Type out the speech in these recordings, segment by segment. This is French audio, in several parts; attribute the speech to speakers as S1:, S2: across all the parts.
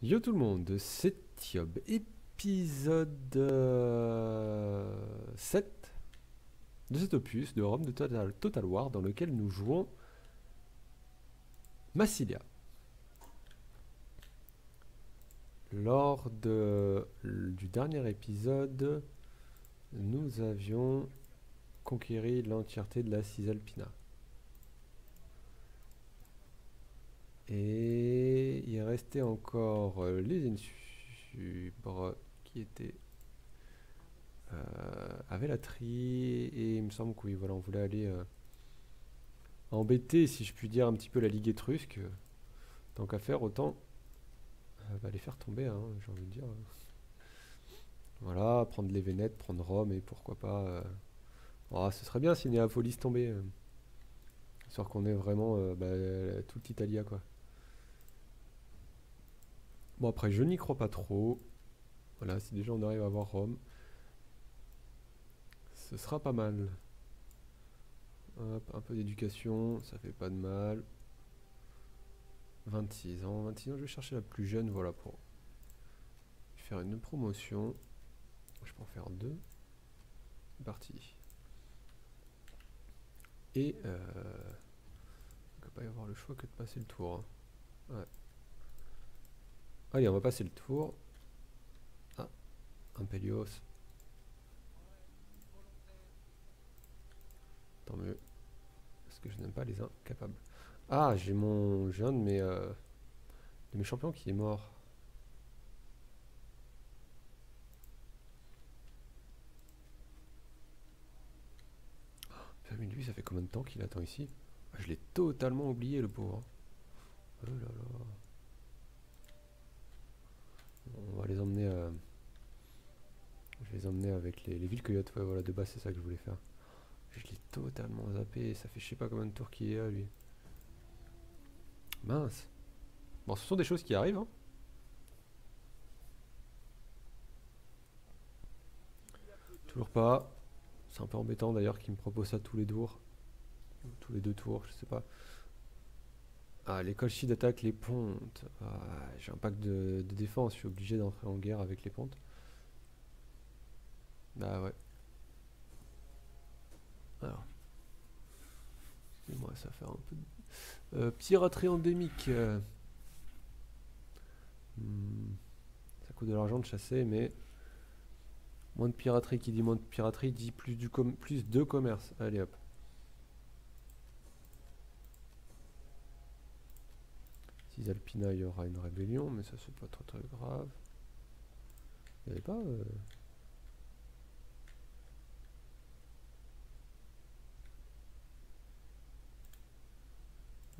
S1: Yo tout le monde, c'est Thiob, épisode euh, 7 de cet opus de Rome de Total, Total War dans lequel nous jouons Massilia. Lors du dernier épisode, nous avions conquéri l'entièreté de la Cisalpina. Et il restait encore euh, les Insubres qui étaient euh, avec la tri et il me semble que oui, voilà, on voulait aller euh, embêter, si je puis dire, un petit peu la Ligue étrusque. Tant qu'à faire, autant euh, bah, les faire tomber, hein, j'ai envie de dire. Voilà, prendre les Vénètes, prendre Rome et pourquoi pas. euh, oh, ce serait bien si Néapolis tombait. Histoire qu'on ait vraiment bah, toute l'Italia, quoi. Bon après je n'y crois pas trop. Voilà, si déjà on arrive à avoir Rome, ce sera pas mal. Hop, un peu d'éducation, ça fait pas de mal. 26 ans, 26 ans, je vais chercher la plus jeune, voilà, pour faire une promotion. Je peux en faire deux. Parti. Et euh, il ne peut pas y avoir le choix que de passer le tour. hein. Ouais. Allez, on va passer le tour. Ah, Impelios. Tant mieux. Parce que je n'aime pas les incapables. Ah, j'ai mon. J'ai un de mes. euh, de mes champions qui est mort. Putain, mais lui, ça fait combien de temps qu'il attend ici? Ah, Je l'ai totalement oublié, le pauvre. Oh là là. On va les emmener à... Je les emmener avec les, les villes coyotes. Ouais, voilà, de base, c'est ça que je voulais faire. Je l'ai totalement zappé. Ça fait je sais pas combien de tours qu'il est là, lui. Mince. Bon, ce sont des choses qui arrivent. hein. Toujours pas. C'est un peu embêtant d'ailleurs qu'il me propose ça tous les tours. Ou Tous les deux tours, je sais pas. Ah, les colchis d'attaque, les pontes. Ah, J'ai un pack de, défense, je suis obligé d'entrer en guerre avec les pontes. Bah ouais. Alors. Excusez-moi, ça fait un peu de... Euh, piraterie endémique. Hmm, Ça coûte de l'argent de chasser, mais... Moins de piraterie qui dit moins de piraterie dit plus, du plus de commerce. Allez hop. Cisalpina, il y aura une rébellion, mais ça c'est pas trop très grave. Euh,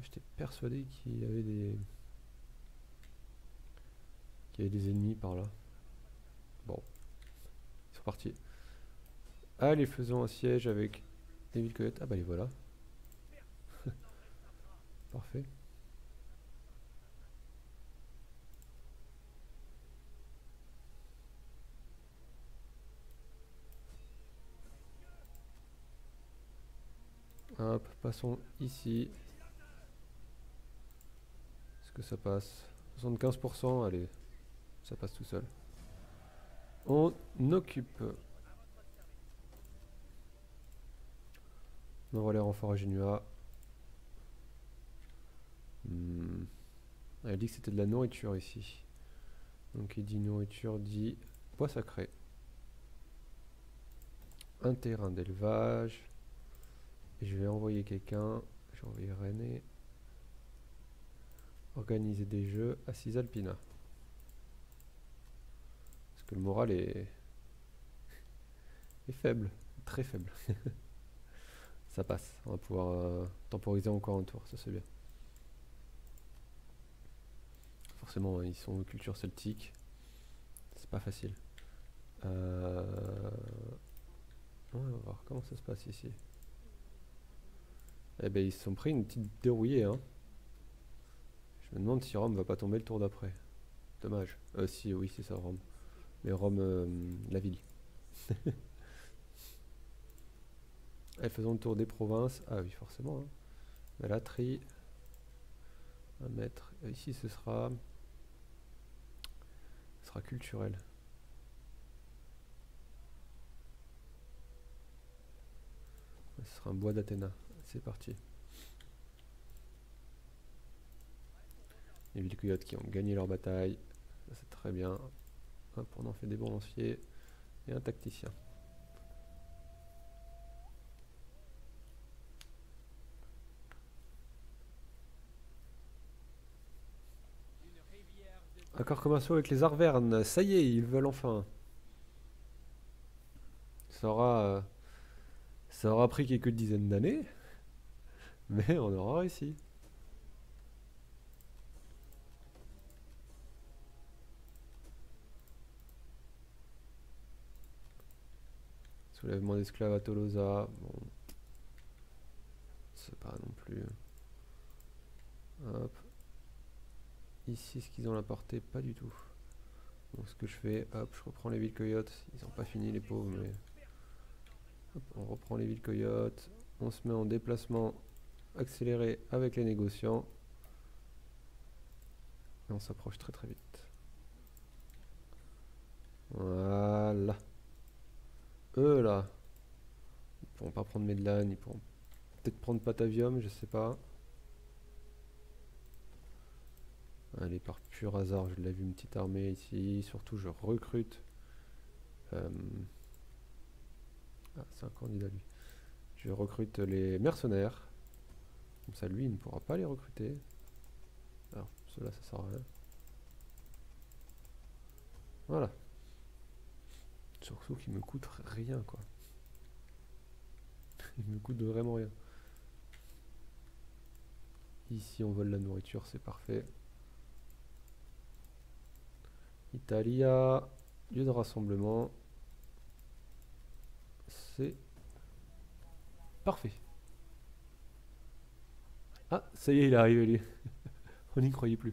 S1: J'étais persuadé qu'il y avait des. qu'il y avait des ennemis par là. Bon. Ils sont partis. Allez, faisons un siège avec les villes coyotes. Ah bah les voilà. Parfait. Hop, passons ici. Est-ce que ça passe? 75%, allez, ça passe tout seul. On occupe. On envoie les renforts à Genua. Elle dit que c'était de la nourriture ici. Donc il dit nourriture, dit bois sacré. Un terrain d'élevage. Je vais envoyer quelqu'un. Je vais envoyer René. Organiser des jeux à Cisalpina. Parce que le moral est, est faible, très faible. ça passe, on va pouvoir euh, temporiser encore un tour, ça c'est bien. Forcément, ils sont culture celtique, c'est pas facile. Euh, On va voir comment ça se passe ici. Eh ben ils se sont pris une petite dérouillée hein. Je me demande si Rome va pas tomber le tour d'après. Dommage. Euh, si, oui, c'est ça, Rome. Mais Rome, euh, la ville. Allez, faisons le tour des provinces. Ah oui, forcément. Hein. Mais la tri. Un mètre. Ici, ce sera Infraculturel. Ce sera un bois d'Athéna. C'est parti. Les villes qui ont gagné leur bataille. C'est très bien. Hop, on en fait des bons lanciers. Et un tacticien. Accord commerciaux avec les Arvernes. Ça y est, ils veulent enfin. Ça aura, euh, ça aura pris quelques dizaines d'années. Mais on aura réussi. Soulèvement d'esclaves à Tolosa. Bon. C'est pas non plus. Hop. Ici, ce qu'ils ont apporté Pas du tout. Donc ce que je fais, hop, je reprends les villes coyotes. Ils n'ont pas fini les pauvres, mais... on reprend les villes coyotes. On se met en déplacement accéléré avec les négociants. Et on s'approche très très vite. Voilà. Eux là, ils pourront pas prendre Medlan, ils pourront peut-être prendre Patavium, je sais pas. Allez, par pur hasard, je l'ai vu une petite armée ici. Surtout, je recrute. Euh, ah, c'est un candidat lui. Je recrute les mercenaires. Comme ça, lui, il ne pourra pas les recruter. Alors, cela, ça sert à rien. Voilà. Surtout qu'il me coûte rien, quoi. il me coûte vraiment rien. Ici, on vole la nourriture, c'est parfait. Italia, lieu de rassemblement. C'est parfait. Ah, ça y est, il est arrivé, On n'y croyait plus.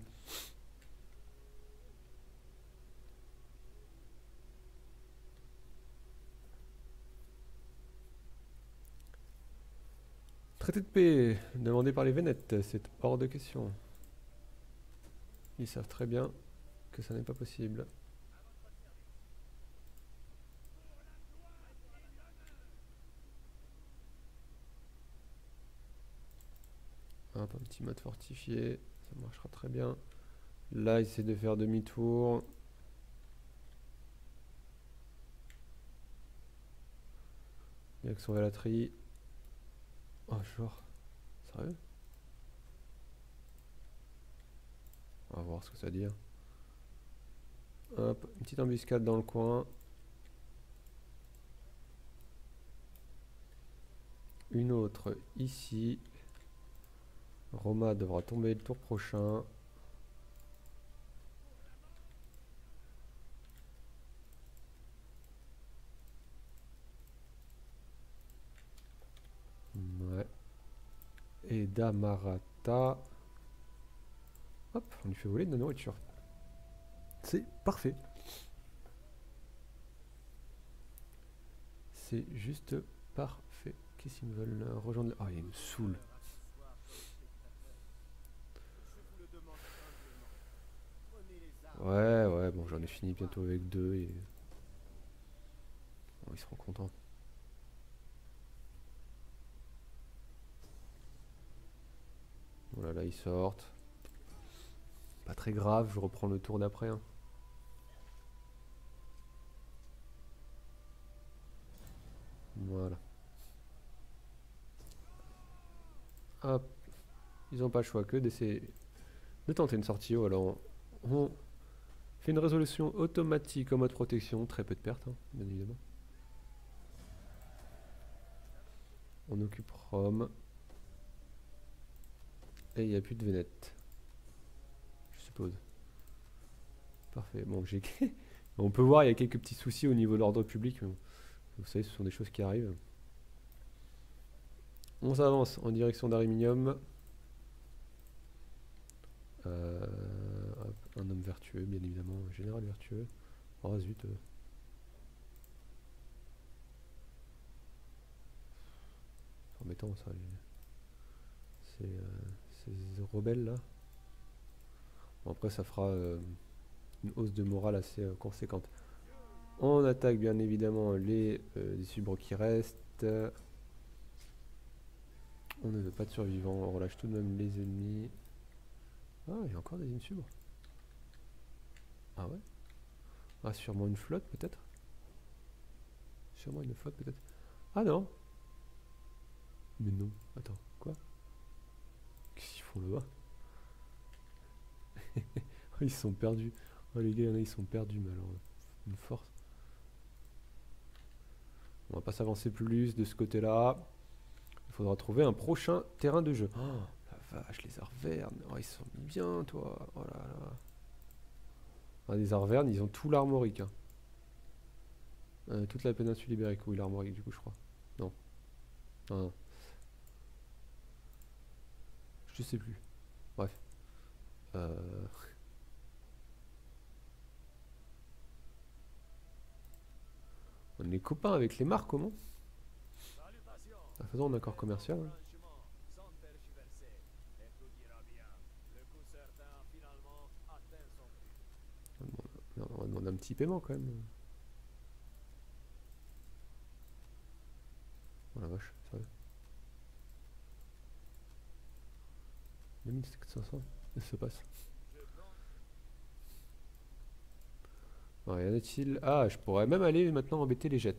S1: Traité de paix, demandé par les Vénètes, c'est hors de question. Ils savent très bien que ça n'est pas possible. un petit mode fortifié, ça marchera très bien. Là, essaie de faire demi-tour. Direction Vélatrie. Oh, genre. Sérieux? On va voir ce que ça dit. Hein. Hop, une petite embuscade dans le coin. Une autre ici. Roma devra tomber le tour prochain. Ouais. Et Damarata. Hop, on lui fait voler de la nourriture. C'est parfait. C'est juste parfait. Qu'est-ce qu'ils me veulent? Rejoindre Ah, il me saoule. Ouais, ouais, bon, j'en ai fini bientôt avec deux et. ils seront contents. Voilà, là ils sortent. Pas très grave, je reprends le tour d'après. Hein. Voilà. Hop. Ils n'ont pas le choix que d'essayer de tenter une sortie. Ou alors on fait une résolution automatique en mode protection. Très peu de pertes, hein, bien évidemment. On occupe Rome. Et il n'y a plus de Vénète. Je suppose. Parfait. Bon, on peut voir, il y a quelques petits soucis au niveau de l'ordre public. Vous savez, ce sont des choses qui arrivent. On s'avance en direction d'Ariminium. Euh, bien évidemment, général vertueux. Oh zut. Euh. C'est embêtant ça. C'est euh, ces rebelles là. Bon, après ça fera une hausse de morale assez euh, conséquente. On attaque bien évidemment les euh, subres qui restent. On ne veut pas de survivants, on relâche tout de même les ennemis. Ah, il y a encore des insubres. Ah ouais? Ah, sûrement une flotte peut-être? Sûrement une flotte peut-être. Ah non Mais non, attends, quoi? Qu'est-ce qu'ils font là-bas? Ils sont perdus. Oh les gars, ils sont perdus, mais alors, une force. On va pas s'avancer plus de ce côté-là. Il faudra trouver un prochain terrain de jeu. Oh, la vache, les arvernes. Oh, ils sont bien, toi. Oh là là. Ah, les arvernes, ils ont tout l'armorique. Hein. Euh, toute la péninsule ibérique. Oui, l'armorique, du coup, je crois. Non. Non, Je sais plus. Bref. Euh... On est copains avec les marques, comment ah, Faisons un accord commercial. Hein. Demander un petit paiement quand même. Oh la vache, sérieux. 2500, qu'est-ce qui se passe Rien il Ah, je pourrais même aller maintenant embêter les jets.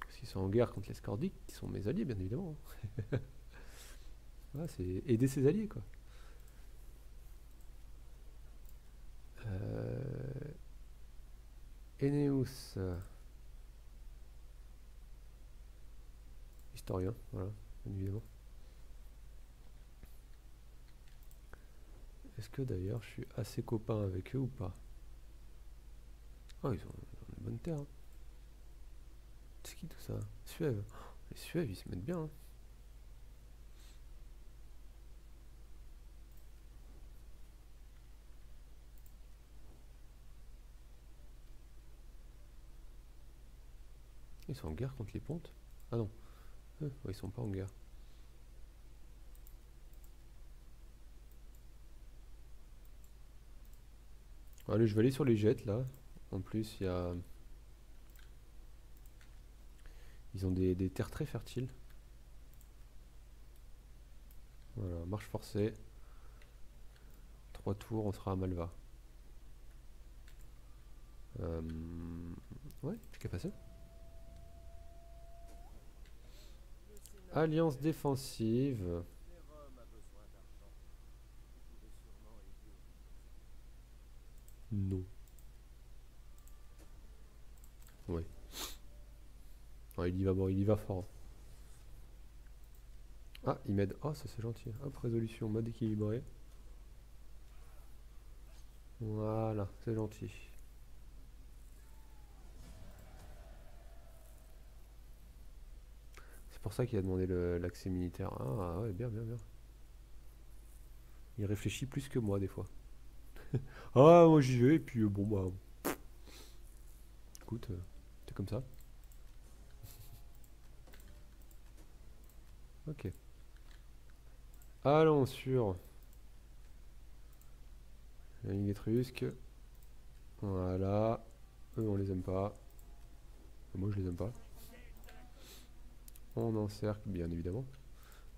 S1: Parce qu'ils sont en guerre contre les Scordiques, qui sont mes alliés, bien évidemment. ah, c'est aider ses alliés, quoi. Eneus. Historien, voilà, évidemment. Est-ce que d'ailleurs je suis assez copain avec eux ou pas? Oh, ils ont, une bonne terre. Hein. C'est qui tout ça? Suève. les Suèves, ils se mettent bien. Hein. Ils sont en guerre contre les pontes Ah non. Euh, ils sont pas en guerre. Allez, je vais aller sur les jets là. En plus, il y a... Ils ont des, terres très fertiles. Voilà, marche forcée. Trois tours, on sera à Malva. Euh... Ouais, qu'est passé Alliance défensive. Non. Oui. il y va bon, il y va fort. Ah, il m'aide. Oh, ça c'est gentil. Hop, résolution, mode équilibré. Voilà, c'est gentil. Pour ça qu'il a demandé l'accès militaire. Ah ouais, bien, bien, bien. Il réfléchit plus que moi des fois. ah, moi j'y vais, et puis euh, bon bah... Écoute... Euh, comme ça. Ok. Allons sur la ligne étrusque. Voilà. Eux, on les aime pas. Moi, je les aime pas. On encercle, bien évidemment.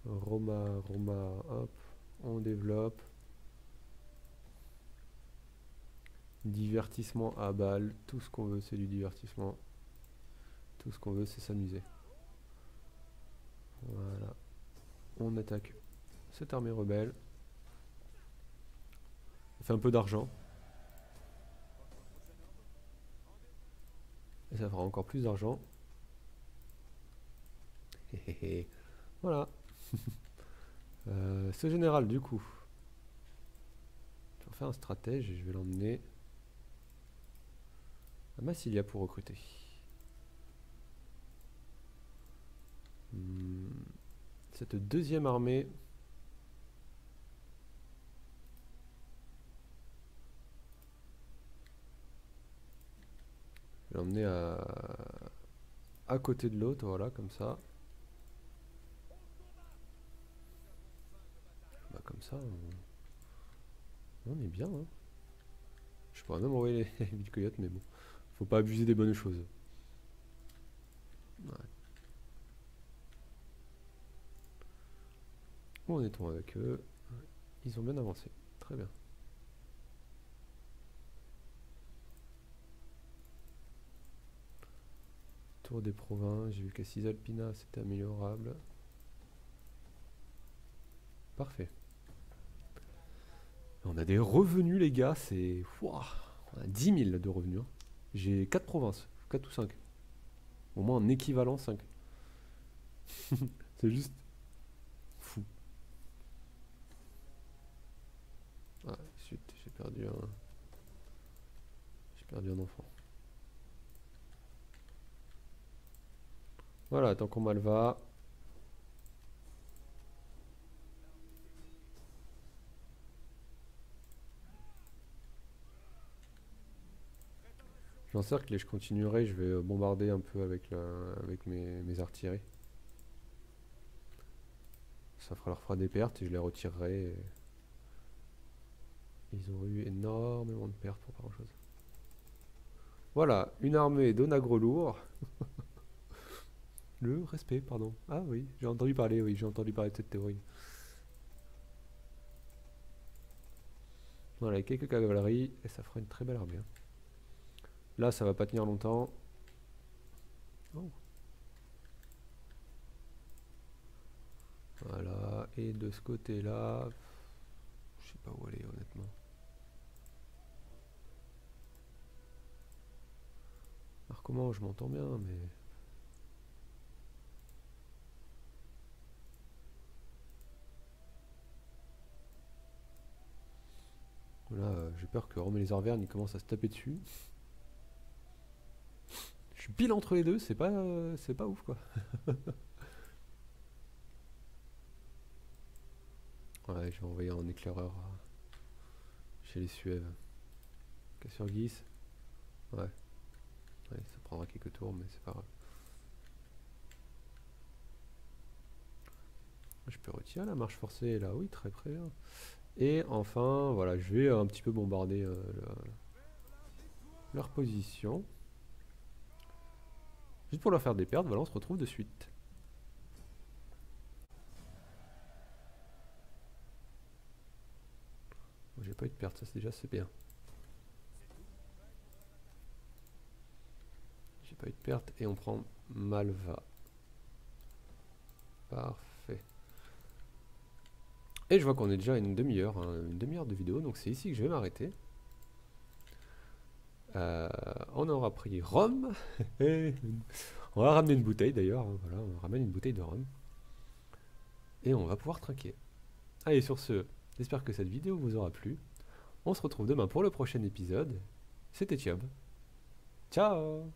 S1: Roma, Roma, hop. On développe. Divertissement à balle. Tout ce qu'on veut, c'est du divertissement. Tout ce qu'on veut, c'est s'amuser. Voilà. On attaque cette armée rebelle. Ça fait un peu d'argent. Et ça fera encore plus d'argent. voilà. euh, ce général, du coup. Je vais faire un stratège et je vais l'emmener à Massilia pour recruter. Hmm. Cette deuxième armée Je vais l'emmener à, à côté de l'autre, voilà, comme ça. Bah comme on, est bien. Hein. Je pourrais même envoyer les villes coyotes, mais bon. Faut pas abuser des bonnes choses. Ouais. Où en est-on avec eux? Ils ont bien avancé. Très bien. Tour des provinces, j'ai vu qu'à Cisalpina c'était améliorable. Parfait. On a des revenus les gars, c'est... On a 10 000 de revenus. Hein. J'ai 4 provinces, 4 ou 5. Au moins en équivalent 5. c'est juste fou. Ah, j'ai perdu un... J'ai perdu un enfant. Voilà, tant qu'on mal va. J'encercle et je continuerai, je vais euh, bombarder un peu avec, avec mes, artilleries. Ça fera, leur fera des pertes et je les retirerai. Ils ont eu énormément de pertes pour pas grand chose. Voilà, une armée d'onagre lourd. Le respect, pardon. Ah oui, j'ai entendu parler, oui, j'ai entendu parler de cette théorie. Voilà, quelques cavaleries, et ça fera une très belle armée. Hein. Là, ça va pas tenir longtemps. Voilà, et de ce côté-là, je sais pas où aller honnêtement. Alors comment je m'entends bien, mais... Là, euh, j'ai peur que Romain les Arvernes commence à se taper dessus. Suis pile entre les deux, c'est pas, c'est pas ouf quoi. ouais, je vais envoyer un éclaireur chez les Suèves. Cassure Guise. Ouais. Ça prendra quelques tours, mais c'est pas grave. Je peux retirer la marche forcée là, oui, très bien. Et enfin, voilà, je vais un petit peu bombarder euh, leur position. Juste pour leur faire des pertes, voilà, on se retrouve de suite. J'ai pas eu de perte, ça c'est déjà c'est bien. J'ai pas eu de perte et on prend Malva. Parfait. Et je vois qu'on est déjà à une demi-heure, hein, une demi-heure de vidéo, donc c'est ici que je vais m'arrêter. Euh, on aura pris rhum. on va ramener une bouteille d'ailleurs. Hein, on ramène une bouteille de rhum. Et on va pouvoir trinquer. Allez, sur ce, j'espère que cette vidéo vous aura plu. On se retrouve demain pour le prochain épisode. C'était Thiob. Ciao